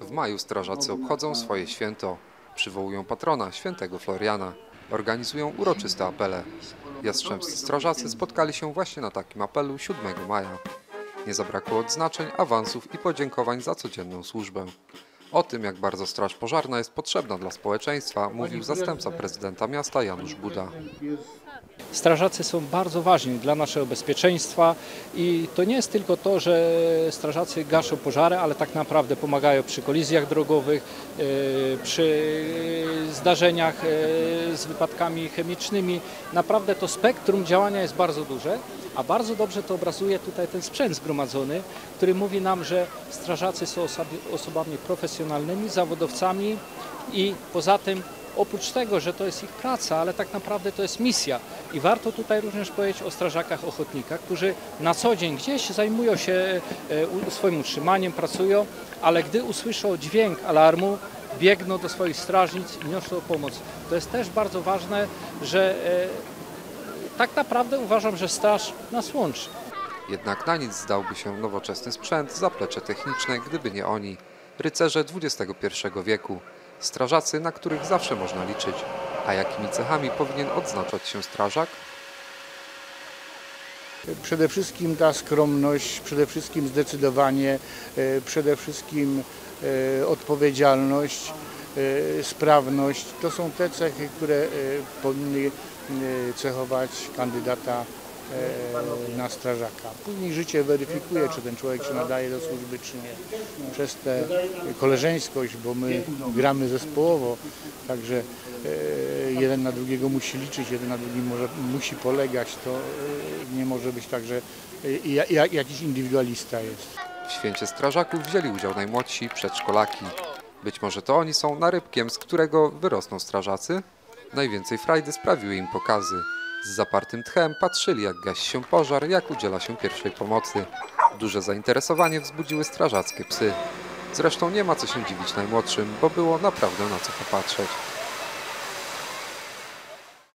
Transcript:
W maju strażacy obchodzą swoje święto. Przywołują patrona, świętego Floriana. Organizują uroczyste apele. Jastrzębscy strażacy spotkali się właśnie na takim apelu 7 maja. Nie zabrakło odznaczeń, awansów i podziękowań za codzienną służbę. O tym, jak bardzo Straż Pożarna jest potrzebna dla społeczeństwa, mówił zastępca prezydenta miasta Janusz Buda. Strażacy są bardzo ważni dla naszego bezpieczeństwa i to nie jest tylko to, że strażacy gaszą pożary, ale tak naprawdę pomagają przy kolizjach drogowych, e, przy zdarzeniach e, z wypadkami chemicznymi. Naprawdę to spektrum działania jest bardzo duże, a bardzo dobrze to obrazuje tutaj ten sprzęt zgromadzony, który mówi nam, że strażacy są osobami profesjonalnymi, zawodowcami i poza tym Oprócz tego, że to jest ich praca, ale tak naprawdę to jest misja. I warto tutaj również powiedzieć o strażakach ochotnikach, którzy na co dzień gdzieś zajmują się e, swoim utrzymaniem, pracują, ale gdy usłyszą dźwięk alarmu, biegną do swoich strażnic i niosą pomoc. To jest też bardzo ważne, że e, tak naprawdę uważam, że straż nas łączy. Jednak na nic zdałby się nowoczesny sprzęt, zaplecze techniczne, gdyby nie oni. Rycerze XXI wieku. Strażacy, na których zawsze można liczyć. A jakimi cechami powinien odznaczać się strażak? Przede wszystkim ta skromność, przede wszystkim zdecydowanie, e, przede wszystkim e, odpowiedzialność, e, sprawność. To są te cechy, które powinny cechować kandydata na strażaka. Później życie weryfikuje, czy ten człowiek się nadaje do służby, czy nie. Przez tę koleżeńskość, bo my gramy zespołowo, także e, jeden na drugiego musi liczyć, jeden na drugim może, musi polegać, to e, nie może być tak, że e, ja- ja- jakiś indywidualista jest. W święcie strażaków wzięli udział najmłodsi przedszkolaki. Być może to oni są narybkiem, z którego wyrosną strażacy? Najwięcej frajdy sprawiły im pokazy. Z zapartym tchem patrzyli, jak gasi się pożar, jak udziela się pierwszej pomocy. Duże zainteresowanie wzbudziły strażackie psy. Zresztą nie ma co się dziwić najmłodszym, bo było naprawdę na co popatrzeć.